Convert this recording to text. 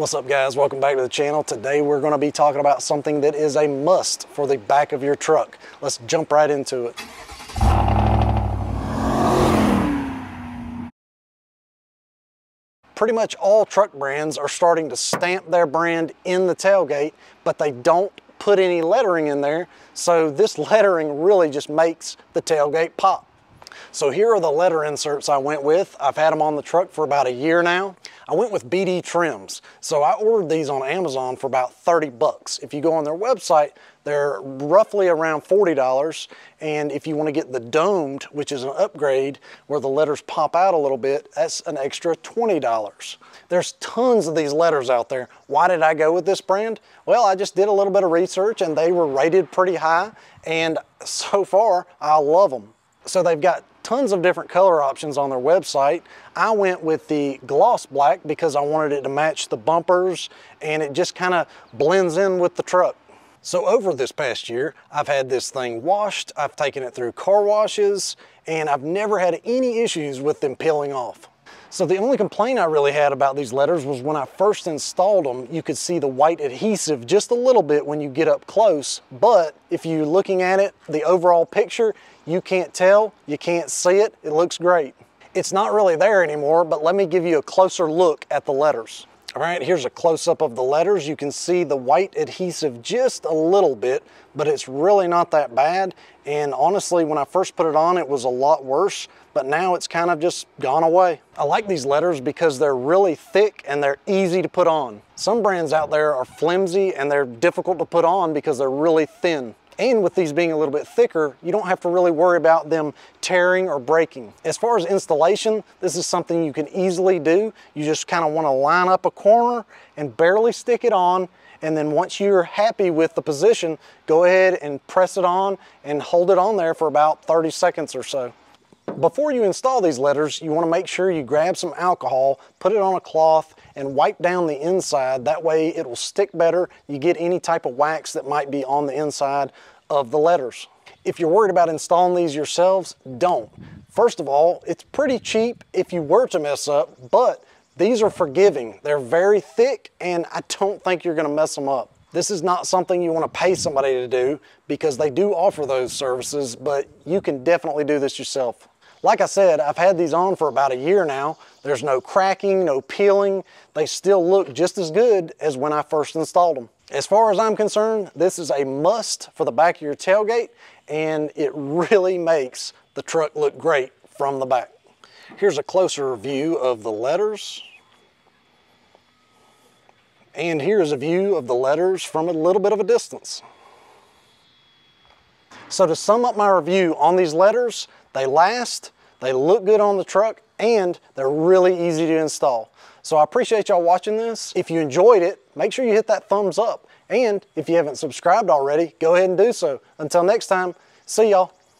What's up guys, welcome back to the channel. Today we're gonna to be talking about something that is a must for the back of your truck. Let's jump right into it. Pretty much all truck brands are starting to stamp their brand in the tailgate, but they don't put any lettering in there. So this lettering really just makes the tailgate pop. So here are the letter inserts I went with. I've had them on the truck for about a year now. I went with BD Trims. So I ordered these on Amazon for about 30 bucks. If you go on their website, they're roughly around $40. And if you want to get the domed, which is an upgrade where the letters pop out a little bit, that's an extra $20. There's tons of these letters out there. Why did I go with this brand? Well, I just did a little bit of research and they were rated pretty high. And so far, I love them. So they've got tons of different color options on their website. I went with the gloss black because I wanted it to match the bumpers and it just kind of blends in with the truck. So over this past year, I've had this thing washed, I've taken it through car washes, and I've never had any issues with them peeling off. So the only complaint I really had about these letters was when I first installed them, you could see the white adhesive just a little bit when you get up close. But if you're looking at it, the overall picture, you can't tell, you can't see it, it looks great. It's not really there anymore, but let me give you a closer look at the letters. All right, here's a close-up of the letters. You can see the white adhesive just a little bit, but it's really not that bad. And honestly, when I first put it on, it was a lot worse, but now it's kind of just gone away. I like these letters because they're really thick and they're easy to put on. Some brands out there are flimsy and they're difficult to put on because they're really thin. And with these being a little bit thicker, you don't have to really worry about them tearing or breaking. As far as installation, this is something you can easily do. You just kind of want to line up a corner and barely stick it on. And then once you're happy with the position, go ahead and press it on and hold it on there for about 30 seconds or so. Before you install these letters, you want to make sure you grab some alcohol, put it on a cloth, and wipe down the inside. That way it will stick better. You get any type of wax that might be on the inside of the letters. If you're worried about installing these yourselves, don't. First of all, it's pretty cheap if you were to mess up, but these are forgiving. They're very thick, and I don't think you're gonna mess them up. This is not something you want to pay somebody to do because they do offer those services, but you can definitely do this yourself. Like I said, I've had these on for about a year now. There's no cracking, no peeling. They still look just as good as when I first installed them. As far as I'm concerned, this is a must for the back of your tailgate and it really makes the truck look great from the back. Here's a closer view of the letters. And here's a view of the letters from a little bit of a distance. So to sum up my review on these letters, they last, they look good on the truck, and they're really easy to install. So I appreciate y'all watching this. If you enjoyed it, make sure you hit that thumbs up. And if you haven't subscribed already, go ahead and do so. Until next time, see y'all.